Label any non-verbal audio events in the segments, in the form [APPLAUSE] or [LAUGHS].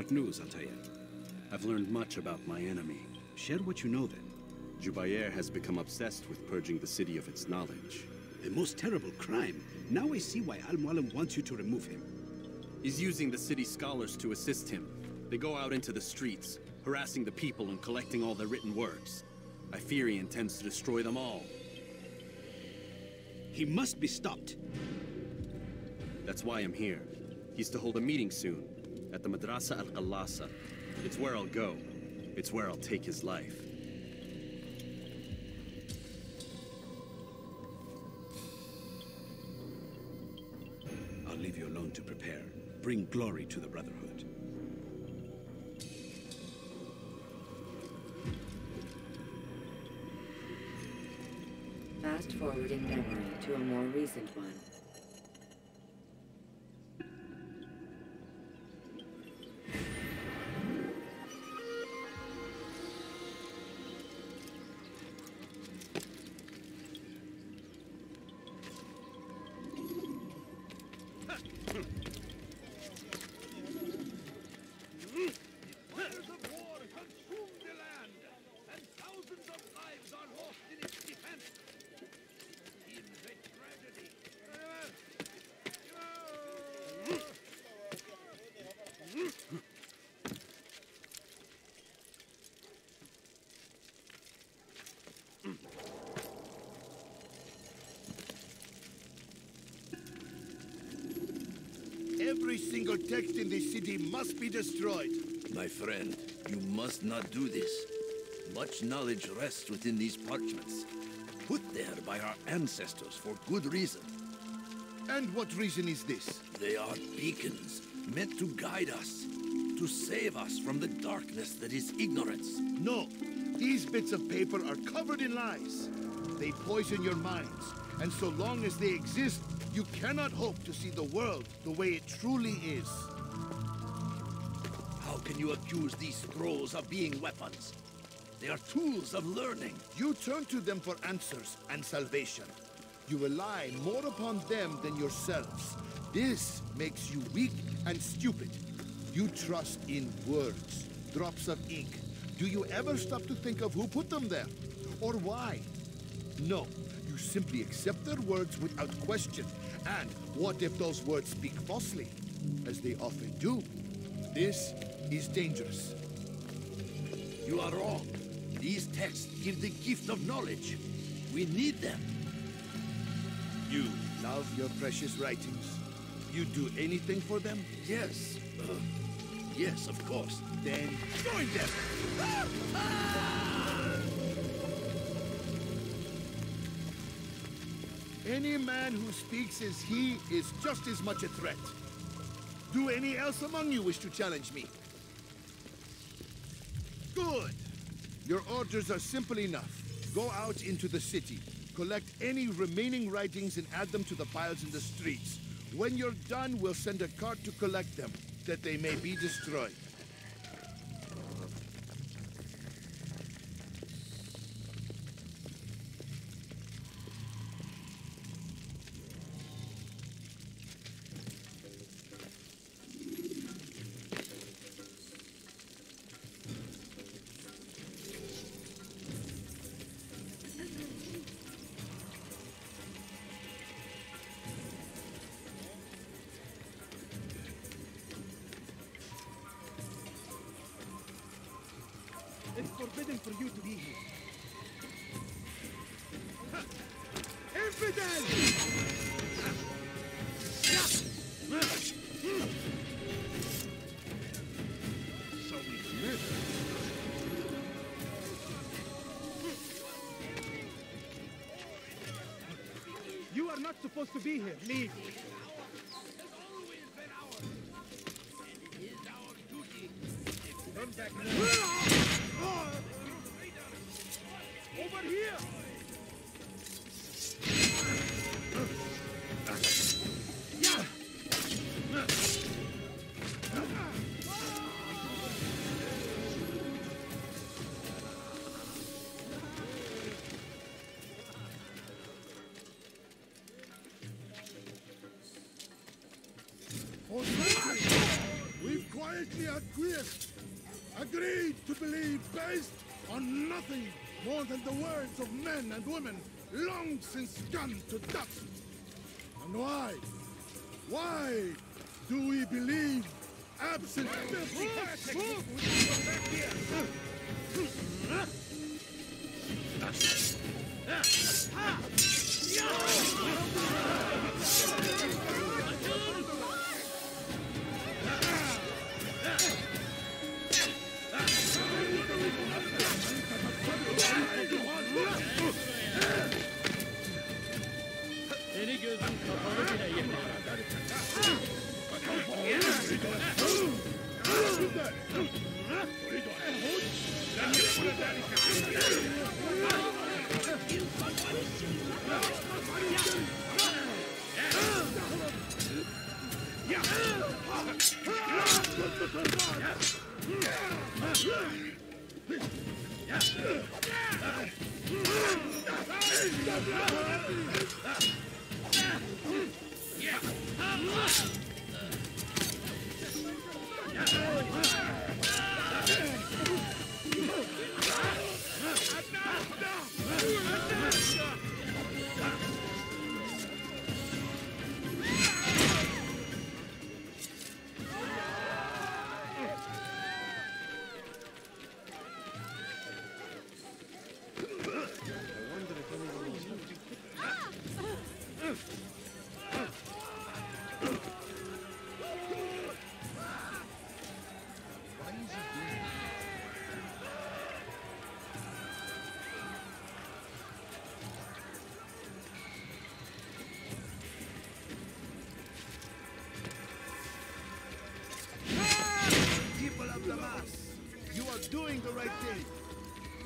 What news, Altair? I've learned much about my enemy. Share what you know then. Jubair has become obsessed with purging the city of its knowledge. A most terrible crime. Now I see why Al-Mualim wants you to remove him. He's using the city scholars to assist him. They go out into the streets, harassing the people and collecting all their written works. I fear he intends to destroy them all. He must be stopped. That's why I'm here. He's to hold a meeting soon, at the Madrasa al-Qallasa. It's where I'll go. It's where I'll take his life. I'll leave you alone to prepare. Bring glory to the Brotherhood. Fast forwarding memory to a more recent one. Every single text in this city must be destroyed. My friend, you must not do this. Much knowledge rests within these parchments, put there by our ancestors for good reason. And what reason is this? They are beacons, meant to guide us, to save us from the darkness that is ignorance. No, these bits of paper are covered in lies. They poison your minds, and so long as they exist, you cannot hope to see the world the way it truly is. How can you accuse these scrolls of being weapons? They are tools of learning. You turn to them for answers and salvation. You rely more upon them than yourselves. This makes you weak and stupid. You trust in words, drops of ink. Do you ever stop to think of who put them there? Or why? No, simply accept their words without question. And what if those words speak falsely? As they often do. This is dangerous. You are wrong. These texts give the gift of knowledge. We need them. You love your precious writings. You do anything for them? Yes. uh, yes, of course. Then join them! [LAUGHS] Any man who speaks as he is just as much a threat. Do any else among you wish to challenge me? Good. Your orders are simple enough. Go out into the city, collect any remaining writings and add them to the piles in the streets. When you're done, we'll send a cart to collect them, that they may be destroyed. You are not supposed to be here. Leave. Believe based on nothing more than the words of men and women long since gone to dust. And why? Why do we believe absent...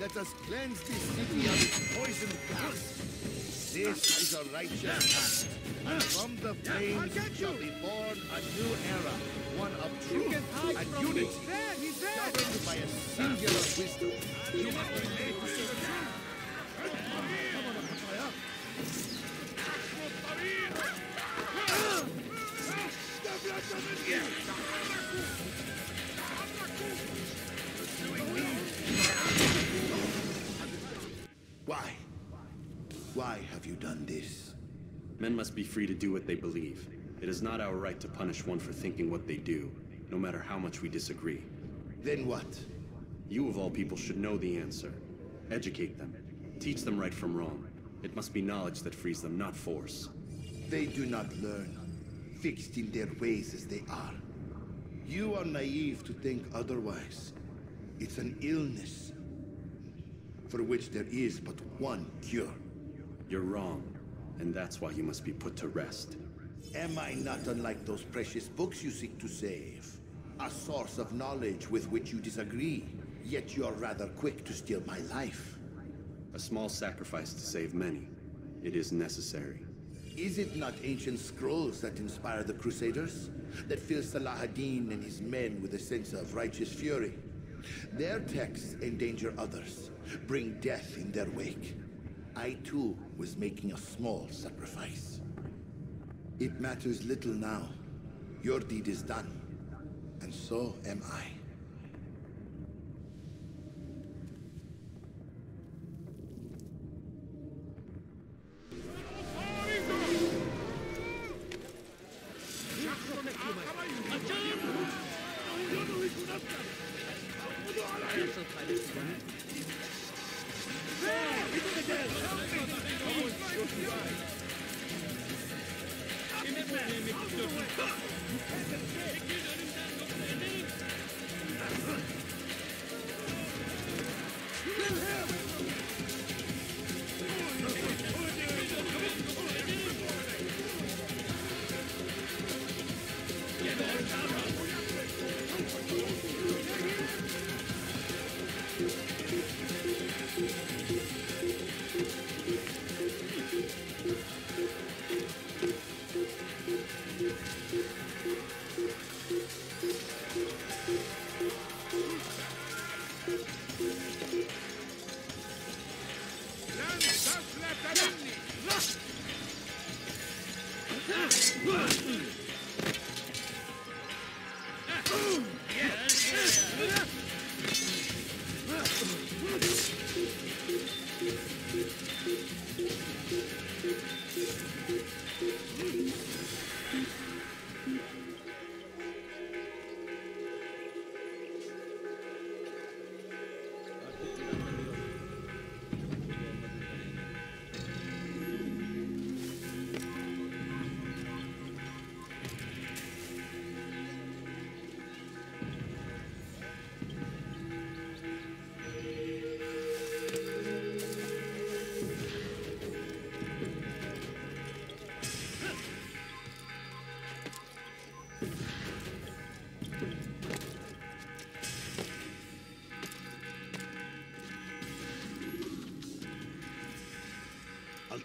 Let us cleanse this city of its poisoned gas. This is a righteous act. From the flames shall be born a new era, one of truth and unity, governed by a singular wisdom. Why have you done this? Men must be free to do what they believe. It is not our right to punish one for thinking what they do, no matter how much we disagree. Then what? You of all people should know the answer. Educate them. Teach them right from wrong. It must be knowledge that frees them, not force. They do not learn, fixed in their ways as they are. You are naive to think otherwise. It's an illness for which there is but one cure. You're wrong, and that's why you must be put to rest. Am I not unlike those precious books you seek to save? A source of knowledge with which you disagree, yet you are rather quick to steal my life. A small sacrifice to save many. It is necessary. Is it not ancient scrolls that inspire the Crusaders? That fill Salah ad-Din and his men with a sense of righteous fury? Their texts endanger others, bring death in their wake. I too was making a small sacrifice. It matters little now. Your deed is done, and so am I.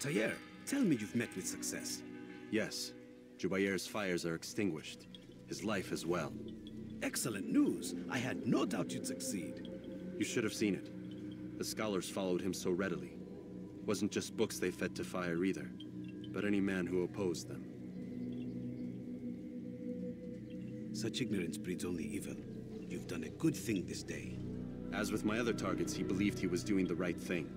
Altair, tell me you've met with success. Yes, Jubair's fires are extinguished. His life as well. Excellent news. I had no doubt you'd succeed. You should have seen it. The scholars followed him so readily. Wasn't just books they fed to fire either, but any man who opposed them. Such ignorance breeds only evil. You've done a good thing this day. As with my other targets, he believed he was doing the right thing,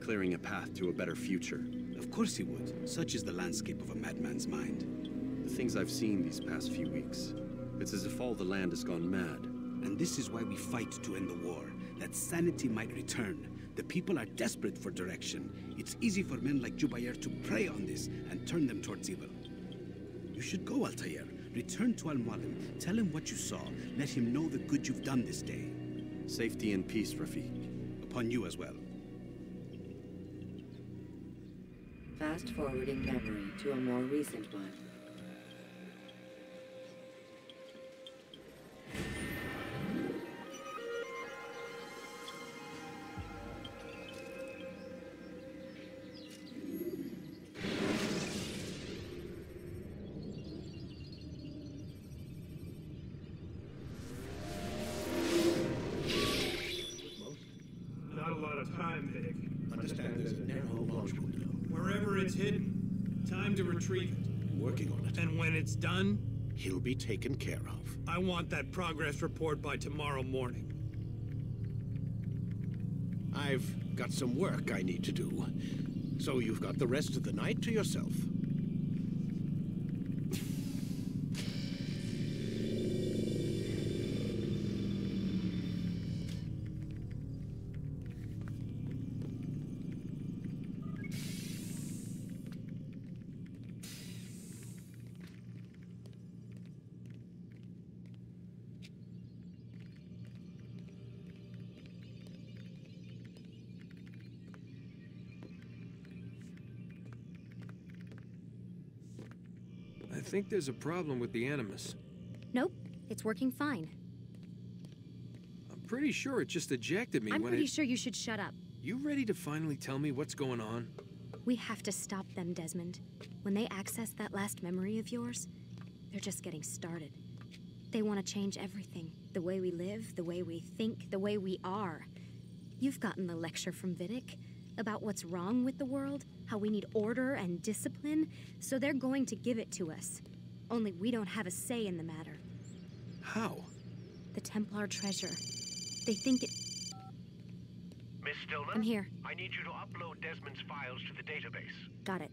clearing a path to a better future. Of course he would. Such is the landscape of a madman's mind. The things I've seen these past few weeks, it's as if all the land has gone mad. And this is why we fight to end the war, that sanity might return. The people are desperate for direction. It's easy for men like Jubair to prey on this and turn them towards evil. You should go, Altair. Return to Al-Mualim. Tell him what you saw. Let him know the good you've done this day. Safety and peace, Rafiq. Upon you as well. Fast forwarding memory to a more recent one. Be taken care of. I want that progress report by tomorrow morning. I've got some work I need to do. So you've got the rest of the night to yourself. Think there's a problem with the Animus. Nope, it's working fine. I'm pretty sure it just ejected me I'm when pretty it... sure you should shut up. You ready to finally tell me what's going on? We have to stop them, Desmond. When they access that last memory of yours, they're just getting started. They want to change everything the way we live, the way we think, the way we are. You've gotten the lecture from Vidic about what's wrong with the world, how we need order and discipline, so they're going to give it to us. Only we don't have a say in the matter. How? The Templar treasure. They think it. Miss Stillman? I'm here. I need you to upload Desmond's files to the database. Got it.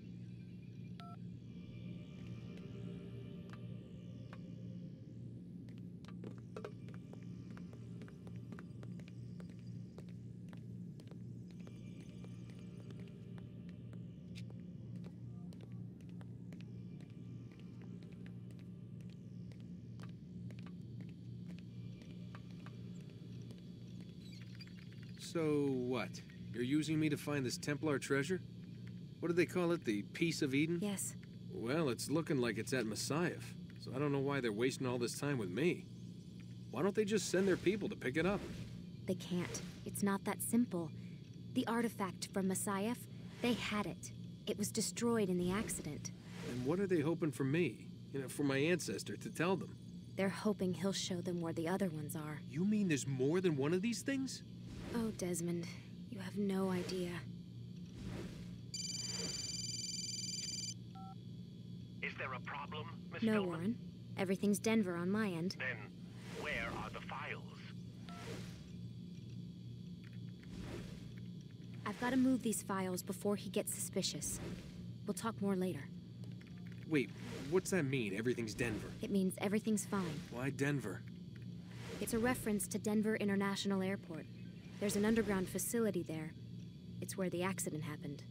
So what? You're using me to find this Templar treasure? What do they call it? The Piece of Eden? Yes. Well, it's looking like it's at Masyaf, so I don't know why they're wasting all this time with me. Why don't they just send their people to pick it up? They can't. It's not that simple. The artifact from Masyaf, they had it. It was destroyed in the accident. And what are they hoping for me? You know, for my ancestor to tell them? They're hoping he'll show them where the other ones are. You mean there's more than one of these things? Oh, Desmond, you have no idea. Is there a problem, Miss No, Stillman? Warren. Everything's Denver on my end. Then where are the files? I've got to move these files before he gets suspicious. We'll talk more later. Wait, what's that mean? Everything's Denver. It means everything's fine. Why Denver? It's a reference to Denver International Airport. There's an underground facility there. It's where the accident happened.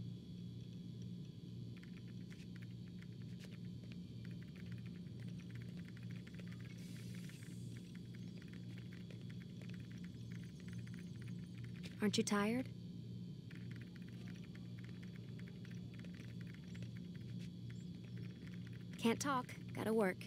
Aren't you tired? Can't talk. Gotta work.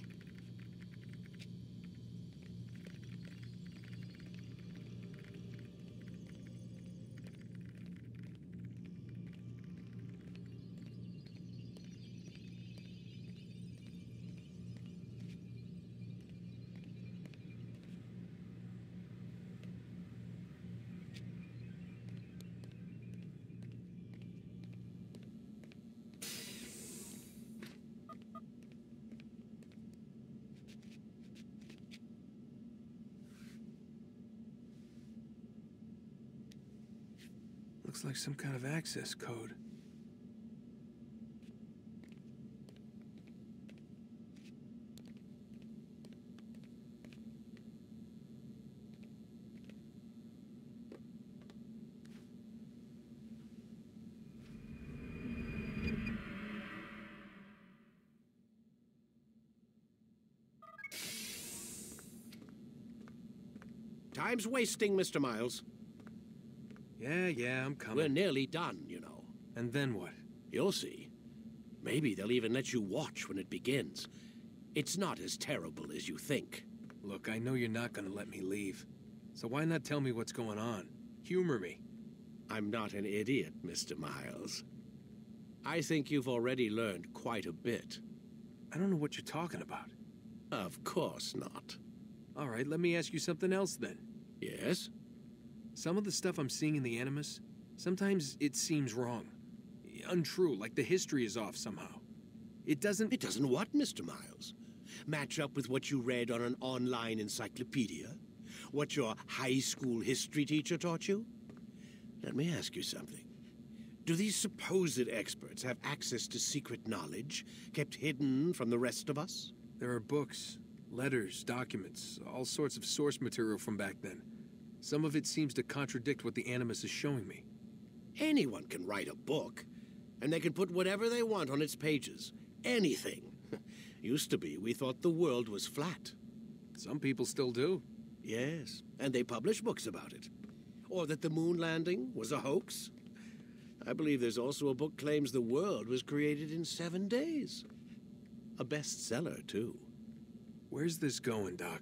Looks like some kind of access code. Time's wasting, Mr. Miles. Yeah, yeah, I'm coming. We're nearly done, you know. And then what? You'll see. Maybe they'll even let you watch when it begins. It's not as terrible as you think. Look, I know you're not gonna let me leave. So why not tell me what's going on? Humor me. I'm not an idiot, Mr. Miles. I think you've already learned quite a bit. I don't know what you're talking about. Of course not. All right, let me ask you something else then. Yes? Some of the stuff I'm seeing in the Animus, sometimes it seems wrong. Untrue, like the history is off somehow. It doesn't... It doesn't what, Mr. Miles? Match up with what you read on an online encyclopedia? What your high school history teacher taught you? Let me ask you something. Do these supposed experts have access to secret knowledge kept hidden from the rest of us? There are books, letters, documents, all sorts of source material from back then. Some of it seems to contradict what the Animus is showing me. Anyone can write a book, and they can put whatever they want on its pages. Anything. [LAUGHS] Used to be, we thought the world was flat. Some people still do. Yes, and they publish books about it. Or that the moon landing was a hoax. I believe there's also a book claims the world was created in seven days. A bestseller, too. Where's this going, Doc?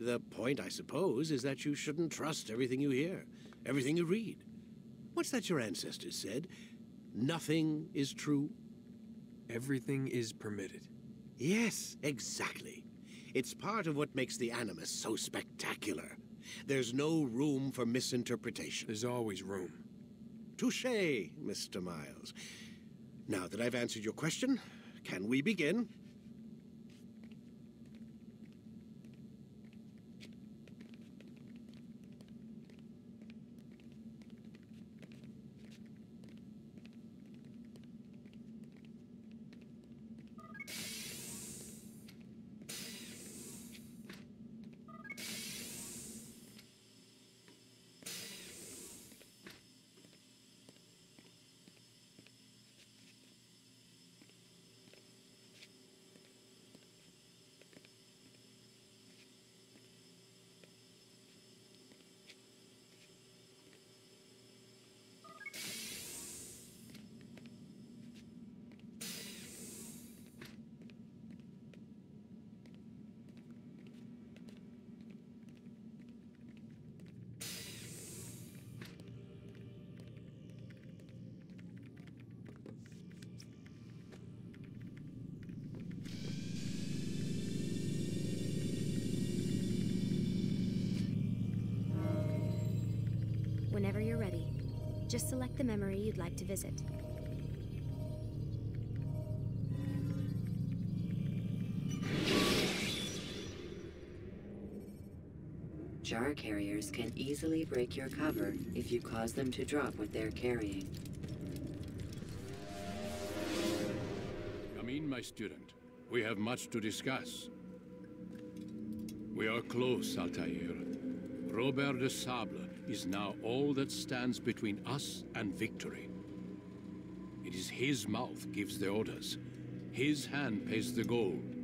The point, I suppose, is that you shouldn't trust everything you hear, everything you read. What's that your ancestors said? Nothing is true? Everything is permitted. Yes, exactly. It's part of what makes the Animus so spectacular. There's no room for misinterpretation. There's always room. Touche, Mr. Miles. Now that I've answered your question, can we begin? Just select the memory you'd like to visit. Jar carriers can easily break your cover if you cause them to drop what they're carrying. Come in, my student. We have much to discuss. We are close, Altair. Robert de Sable is now all that stands between us and victory. It is his mouth gives the orders. His hand pays the gold.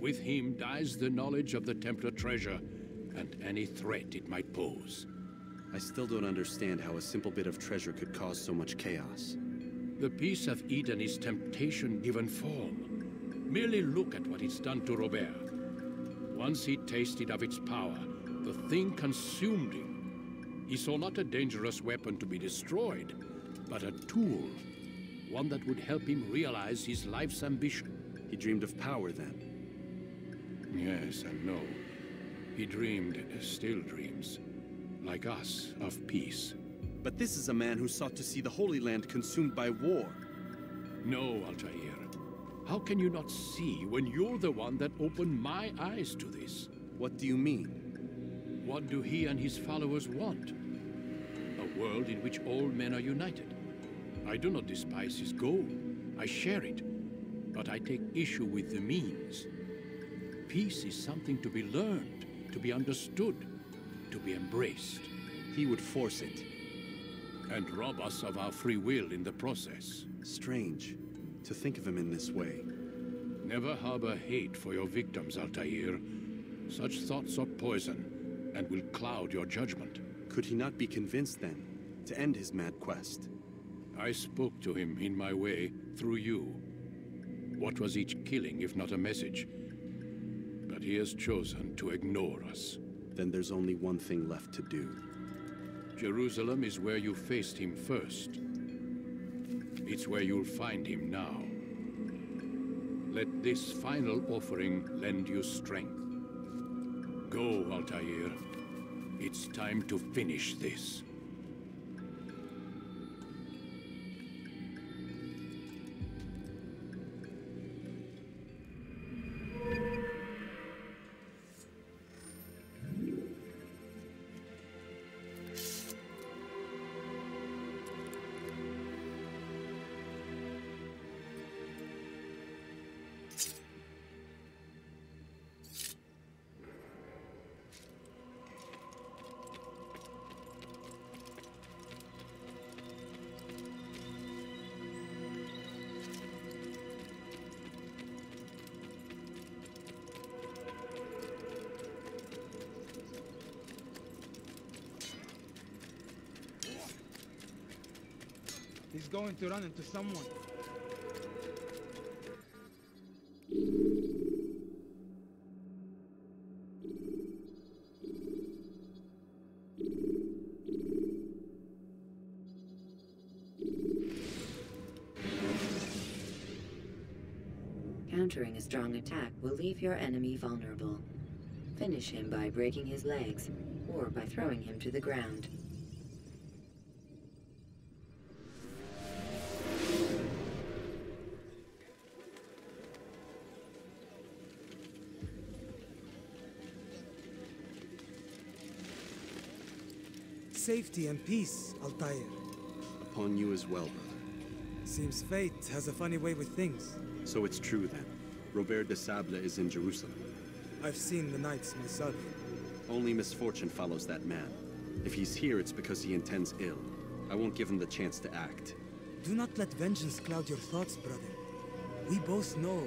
With him dies the knowledge of the Templar treasure and any threat it might pose. I still don't understand how a simple bit of treasure could cause so much chaos. The Piece of Eden is temptation given form. Merely look at what it's done to Robert. Once he tasted of its power, the thing consumed him. He saw not a dangerous weapon to be destroyed, but a tool. One that would help him realize his life's ambition. He dreamed of power then? Yes and no. He dreamed, still dreams, like us, of peace. But this is a man who sought to see the Holy Land consumed by war. No, Altair. How can you not see when you're the one that opened my eyes to this? What do you mean? What do he and his followers want? World in which all men are united. I do not despise his goal. I share it. But I take issue with the means. Peace is something to be learned, to be understood, to be embraced. He would force it. And rob us of our free will in the process. Strange to think of him in this way. Never harbor hate for your victims, Altair. Such thoughts are poison and will cloud your judgment. Could he not be convinced then to end his mad quest? I spoke to him in my way through you. What was each killing if not a message? But he has chosen to ignore us. Then there's only one thing left to do. Jerusalem is where you faced him first. It's where you'll find him now. Let this final offering lend you strength. Go, Altair. It's time to finish this. He's going to run into someone. Countering a strong attack will leave your enemy vulnerable. Finish him by breaking his legs, or by throwing him to the ground. Safety and peace, Altair. Upon you as well, brother. Seems fate has a funny way with things. So it's true then. Robert de Sable is in Jerusalem. I've seen the knights myself. Only misfortune follows that man. If he's here, it's because he intends ill. I won't give him the chance to act. Do not let vengeance cloud your thoughts, brother. We both know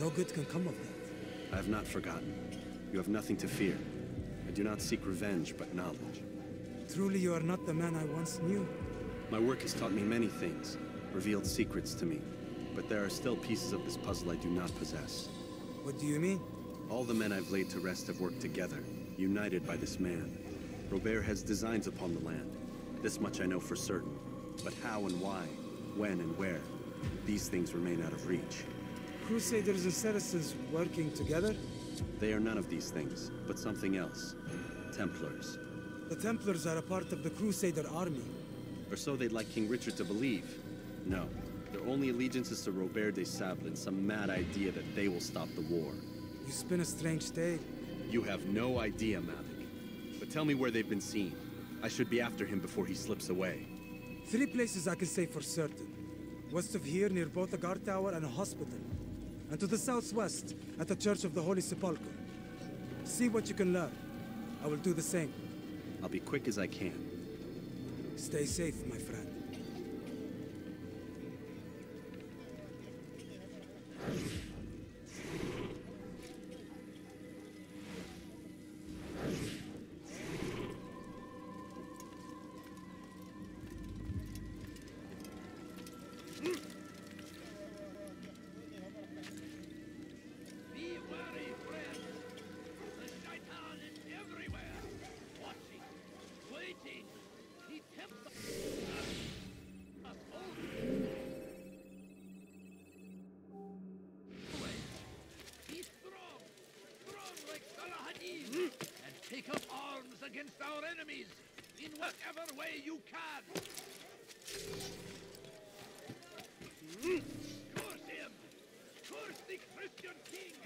no good can come of that. I have not forgotten. You have nothing to fear. I do not seek revenge, but knowledge. Truly you are not the man I once knew. My work has taught me many things, revealed secrets to me. But there are still pieces of this puzzle I do not possess. What do you mean? All the men I've laid to rest have worked together, united by this man. Robert has designs upon the land. This much I know for certain. But how and why, when and where, these things remain out of reach. Crusaders and citizens working together? They are none of these things, but something else. Templars. The Templars are a part of the Crusader army. Or so they'd like King Richard to believe. No, their only allegiance is to Robert de Sable and some mad idea that they will stop the war. You spin a strange tale. You have no idea, Malik. But tell me where they've been seen. I should be after him before he slips away. Three places I can say for certain. West of here, near both a guard tower and a hospital. And to the southwest, at the Church of the Holy Sepulchre. See what you can learn. I will do the same. I'll be quick as I can. Stay safe, my take up arms against our enemies in whatever way you can. Curse him! Curse the Christian king!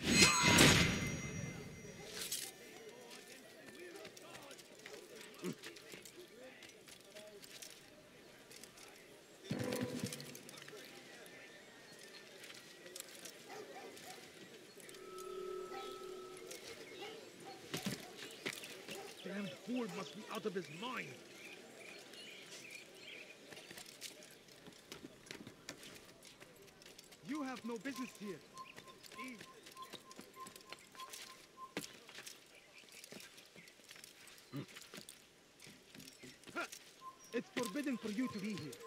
Must be out of his mind. You have no business here. Leave. Hmm. It's forbidden for you to be here.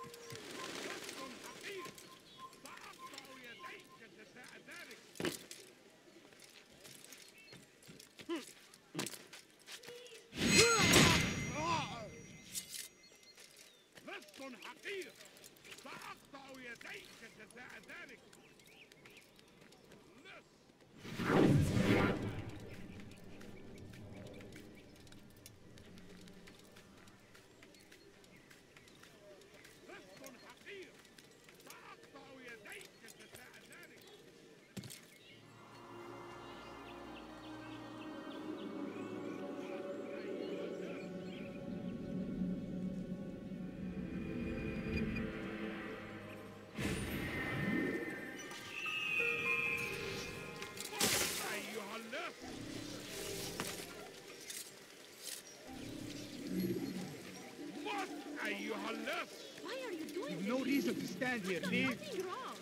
حقير. سأقطع يديك جزاء ذلك. stand here. Leave. wrong.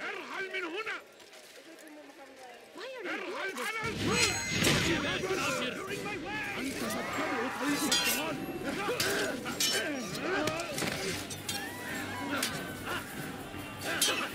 ارحل من هنا Why are ارحل على الفرس أنت تتبع طريق الضلال. ثمن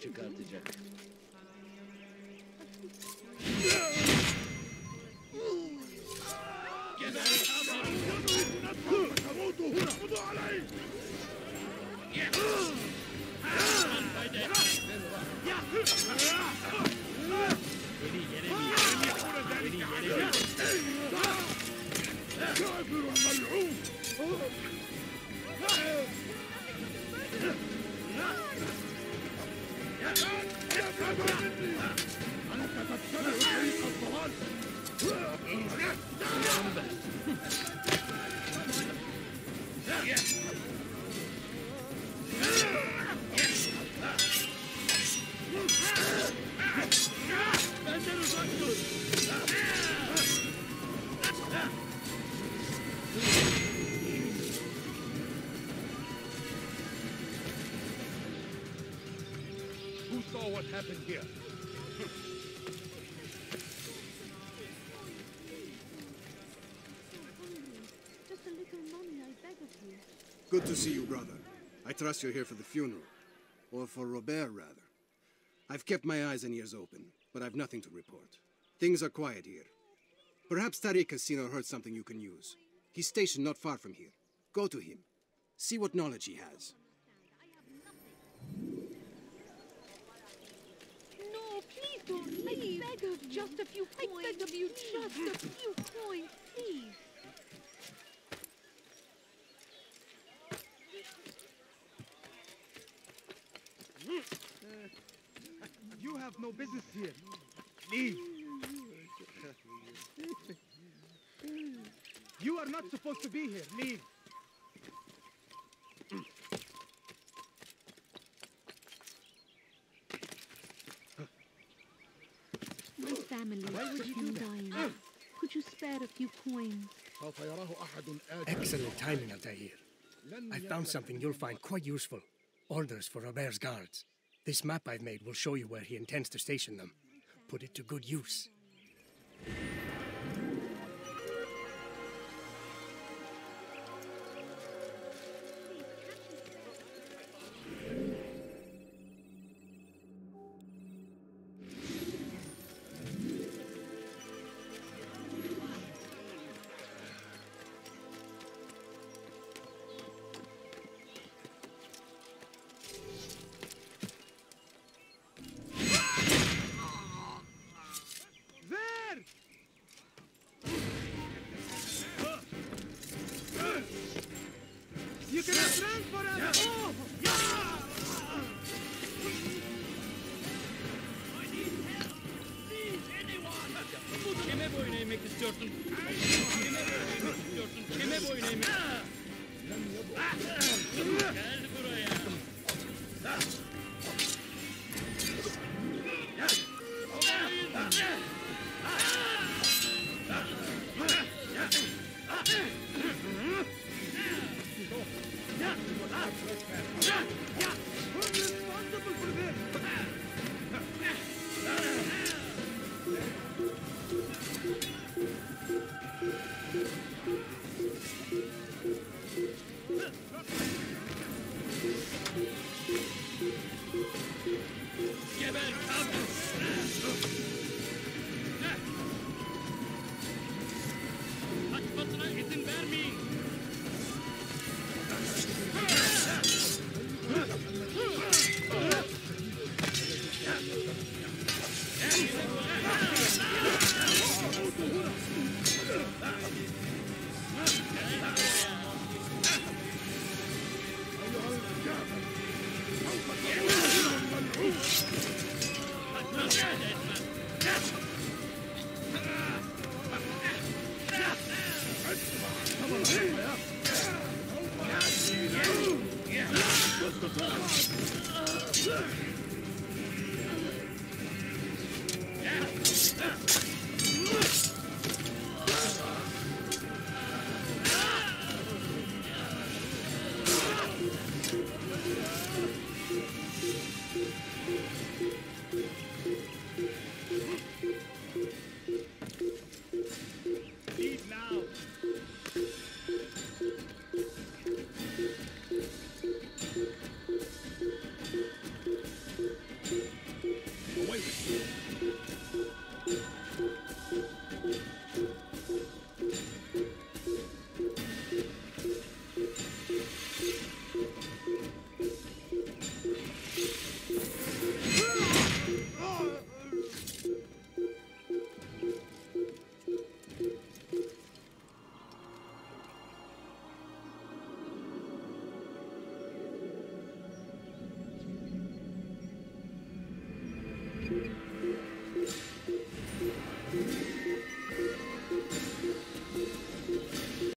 Çıkartacak. Good to see you, brother. I trust you're here for the funeral. Or for Robert, rather. I've kept my eyes and ears open, but I've nothing to report. Things are quiet here. Perhaps Tariq Casino heard something you can use. He's stationed not far from here. Go to him. See what knowledge he has. No, please don't leave. I beg of you. Just a few coins. I beg of you, just a few coins, please. you have no business here. Leave. You are not supposed to be here. Leave. My family is dying. Could you spare a few coins? Excellent timing, Altair. I found something you'll find quite useful. Orders for Robert's guards. This map I've made will show you where he intends to station them. Put it to good use. Eğmek istiyorsun?